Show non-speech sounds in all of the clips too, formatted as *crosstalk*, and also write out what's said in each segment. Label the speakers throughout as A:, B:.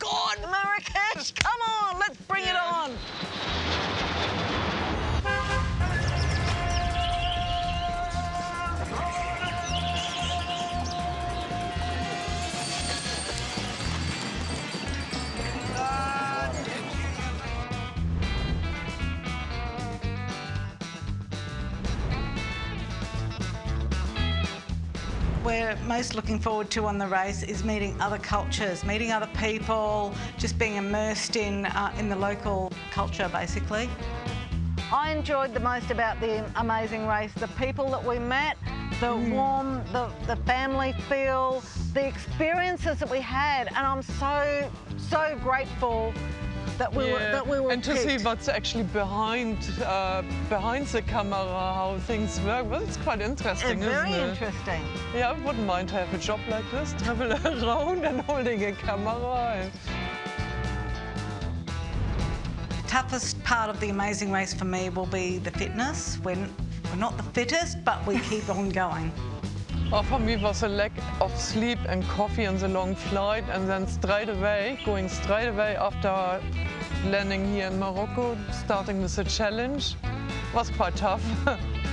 A: God, Marrakesh, come on, we're most looking forward to on the race is meeting other cultures, meeting other people, just being immersed in, uh, in the local culture, basically. I enjoyed the most about the amazing race, the people that we met, the mm. warm, the, the family feel, the experiences that we had, and I'm so, so grateful that we yeah. were that we were
B: and to
A: picked.
B: see what's actually behind uh, behind the camera, how things work. Well, it's quite interesting,
A: it's very
B: isn't
A: it? interesting.
B: Yeah, I wouldn't mind to have a job like this, travel *laughs* around and holding a camera.
A: The toughest part of the amazing race for me will be the fitness. We're, we're not the fittest, but we keep on going.
B: Oh, for me was a lack of sleep and coffee on the long flight and then straight away, going straight away after landing here in Morocco, starting with the challenge, was quite tough. *laughs*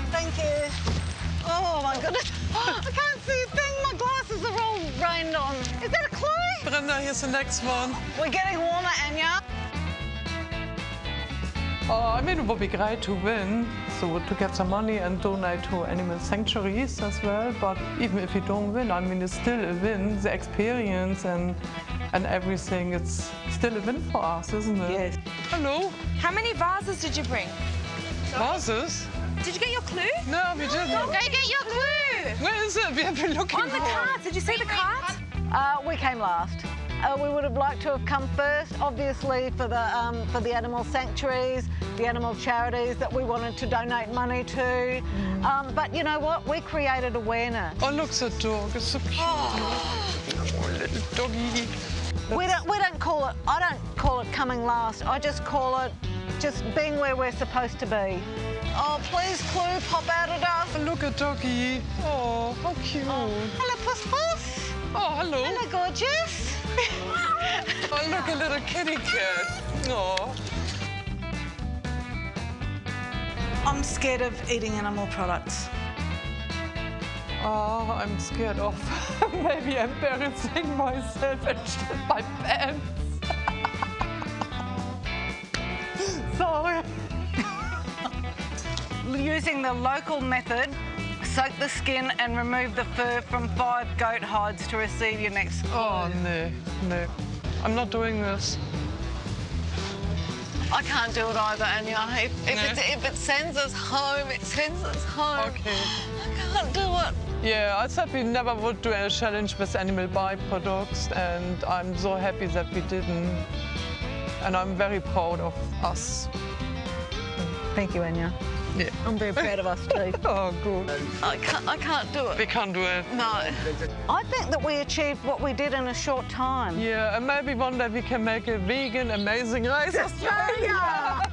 A: Thank you. Oh my goodness, *gasps* I can't see a thing, my glasses are all rained on. Is that a clue?
B: Brenda, here's the next one.
A: We're getting warmer, Anja.
B: Oh, I mean, it would be great to win, so to get some money and donate to animal sanctuaries as well. But even if you don't win, I mean, it's still a win. The experience and and everything, it's still a win for us, isn't it?
A: Yes.
B: Hello.
C: How many vases did you bring?
B: Vases?
C: Did you get your clue?
B: No, we didn't.
C: Go get your clue.
B: Where is it? We have been looking
C: On the cart. Did you see the cart?
A: Uh, we came last. Uh, we would have liked to have come first, obviously, for the um, for the animal sanctuaries, the animal charities that we wanted to donate money to. Mm. Um, but you know what? We created awareness.
B: Oh, look, the dog. It's so cute. Oh, *gasps* oh little doggy.
A: We don't, we don't call it, I don't call it coming last. I just call it just being where we're supposed to be. Oh, please, Clue, pop out at us.
B: Look at Doggy. Oh, how cute. Oh,
A: hello, Puss Puss.
B: Oh, hello.
A: Hello, gorgeous. *laughs*
B: oh, look, a little kitty cat. Oh.
A: I'm scared of eating animal products.
B: Oh, I'm scared of *laughs* maybe embarrassing myself and shit my pants. *laughs* Sorry.
A: Using the local method, soak the skin and remove the fur from five goat hides to receive your next clue.
B: Oh, no, no. I'm not doing this.
A: I can't do it either, Anja. If, if, no. if, it sends us home, it sends us home.
B: Okay.
A: I can't do it.
B: Yeah, I said we never would do a challenge with animal byproducts, and I'm so happy that we didn't. And I'm very proud of us.
A: Thank you, Anja.
B: Yeah.
A: I'm very proud of us too. *laughs*
B: oh, good.
A: I can't, I can't do it.
B: We can't do it.
A: No. I think that we achieved what we did in a short time.
B: Yeah, and maybe one day we can make a vegan amazing race *laughs* Australia.